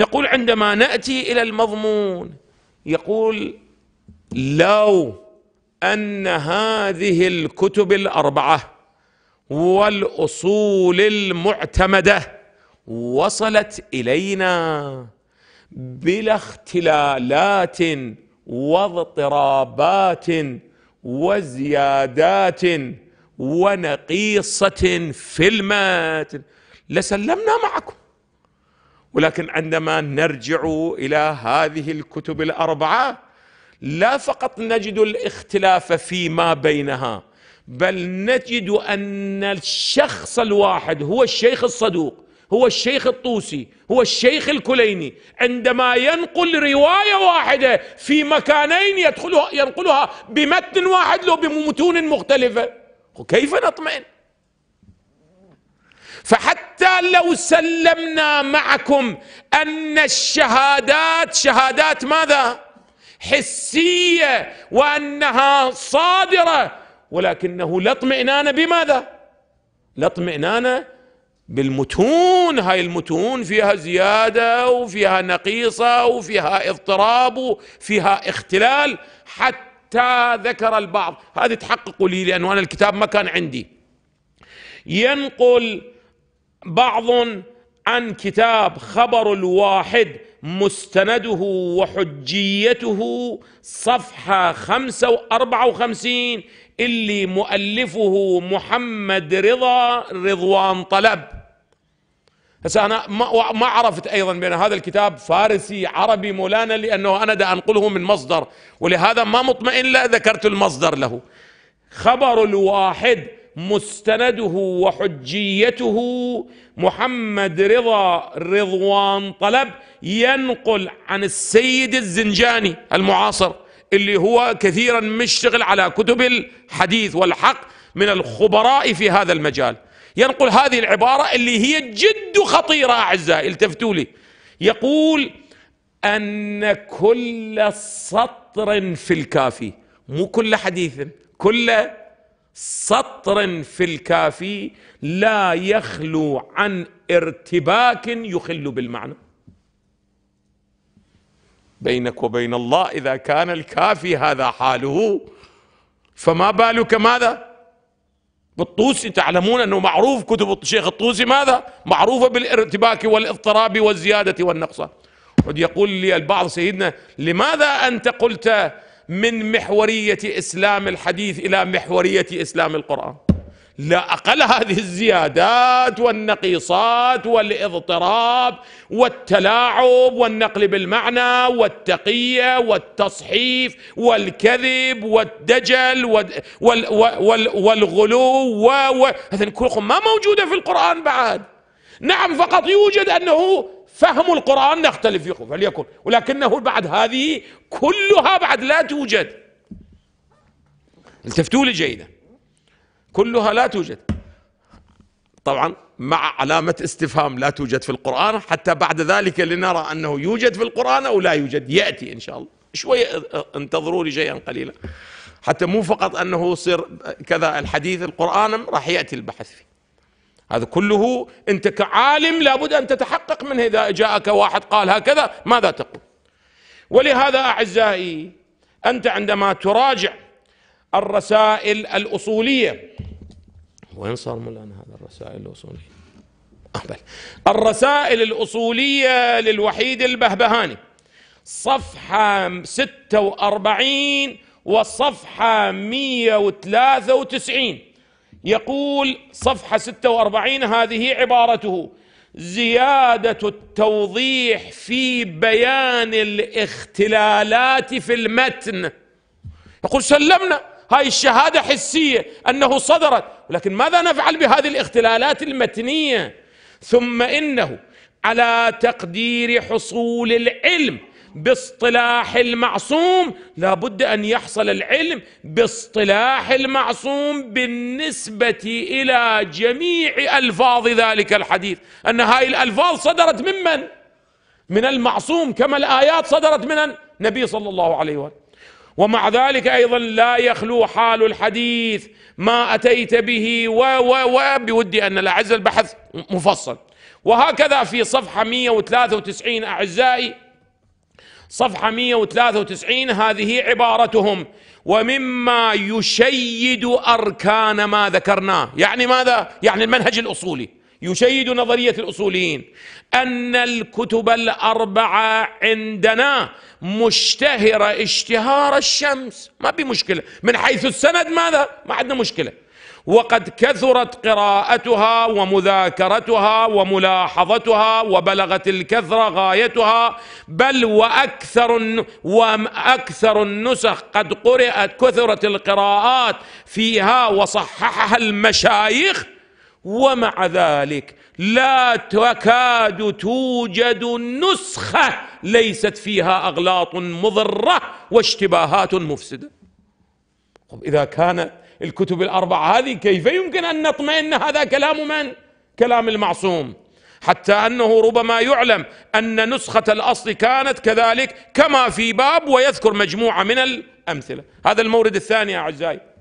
يقول عندما نأتي إلى المضمون يقول لو أن هذه الكتب الأربعة والأصول المعتمدة وصلت إلينا بلا اختلالات واضطرابات وزيادات ونقيصة في المتن. لسلمنا معكم. ولكن عندما نرجع إلى هذه الكتب الأربعة لا فقط نجد الاختلاف فيما بينها بل نجد أن الشخص الواحد هو الشيخ الصدوق هو الشيخ الطوسي هو الشيخ الكليني عندما ينقل رواية واحدة في مكانين يدخلها ينقلها بمتن واحد لو بمتون مختلفة كيف نطمئن؟ فحتى لو سلمنا معكم أن الشهادات شهادات ماذا؟ حسية وأنها صادرة ولكنه لا اطمئنان بماذا؟ لا اطمئنان بالمتون هاي المتون فيها زيادة وفيها نقيصة وفيها اضطراب وفيها اختلال حتى ذكر البعض. هذه تحققوا لي لأنه أنا الكتاب ما كان عندي. ينقل بعض عن كتاب خبر الواحد مستنده وحجيته صفحة خمسة وأربعة وخمسين اللي مؤلفه محمد رضا رضوان طلب. هسه أنا ما, ما عرفت أيضا بأن هذا الكتاب فارسي عربي مولانا لأنه أنا دا أنقله من مصدر ولهذا ما مطمئن لا ذكرت المصدر له. خبر الواحد مستنده وحجيته محمد رضا رضوان طلب ينقل عن السيد الزنجاني المعاصر اللي هو كثيرا مشتغل على كتب الحديث والحق من الخبراء في هذا المجال. ينقل هذه العبارة اللي هي جد خطيرة أعزائي التفتوا لي. يقول أن كل سطر في الكافي مو كل حديث كل سطر في الكافي لا يخلو عن ارتباك يخل بالمعنى. بينك وبين الله إذا كان الكافي هذا حاله فما بالك ماذا؟ بالطوسي. تعلمون أنه معروف كتب الشيخ الطوسي ماذا؟ معروفة بالارتباك والاضطراب والزيادة والنقص يقول لي البعض سيدنا لماذا أنت قلت من محورية إسلام الحديث إلى محورية إسلام القرآن. لا أقل هذه الزيادات والنقيصات والإضطراب والتلاعب والنقل بالمعنى والتقيه والتصحيف والكذب والدجل والغلو هذا كلهم ما موجودة في القرآن بعد. نعم فقط يوجد أنه فهم القرآن نختلف فيه فليكن. ولكنه بعد هذه كلها بعد لا توجد. التفتوا لي جيدا كلها لا توجد. طبعا مع علامة استفهام لا توجد في القرآن حتى بعد ذلك لنرى أنه يوجد في القرآن أو لا يوجد. يأتي إن شاء الله. شوية انتظروا لي شيئا قليلا. حتى مو فقط أنه يصير كذا الحديث القرآن راح يأتي البحث فيه. هذا كله انت كعالم لابد أن تتحقق منه إذا جاءك واحد قال هكذا ماذا تقول؟ ولهذا أعزائي أنت عندما تراجع الرسائل الأصولية وين صار مولانا هذا الرسائل الأصولية؟ أهبل. الرسائل الأصولية للوحيد البهبهاني صفحة 46 وصفحة 193 يقول صفحة 46 هذه عبارته زيادة التوضيح في بيان الاختلالات في المتن. يقول سلمنا هاي الشهادة حسية أنه صدرت ولكن ماذا نفعل بهذه الاختلالات المتنية؟ ثم إنه على تقدير حصول العلم باصطلاح المعصوم لابد أن يحصل العلم باصطلاح المعصوم بالنسبة إلى جميع ألفاظ ذلك الحديث. أن هاي الألفاظ صدرت ممن من؟ المعصوم كما الآيات صدرت من النبي صلى الله عليه وسلم. ومع ذلك أيضا لا يخلو حال الحديث ما أتيت به و و و بودي أن الأعز البحث مفصل. وهكذا في صفحة 193 أعزائي صفحة 193 هذه عبارتهم. ومما يشيد أركان ما ذكرناه. يعني ماذا؟ يعني المنهج الأصولي. يشيد نظرية الأصوليين أن الكتب الأربعة عندنا مشتهرة اشتهار الشمس. ما بمشكلة من حيث السند ماذا؟ ما عندنا مشكلة. وقد كثرت قراءتها ومذاكرتها وملاحظتها وبلغت الكثرة غايتها بل وأكثر وأكثر النسخ قد قرأت كثرت القراءات فيها وصححها المشايخ ومع ذلك لا تكاد توجد نسخة ليست فيها أغلاط مضرة واشتباهات مفسدة. إذا كانت الكتب الأربعة هذه كيف يمكن أن نطمئن هذا كلام من؟ كلام المعصوم. حتى أنه ربما يعلم أن نسخة الأصل كانت كذلك كما في باب ويذكر مجموعة من الأمثلة. هذا المورد الثاني أعزائي.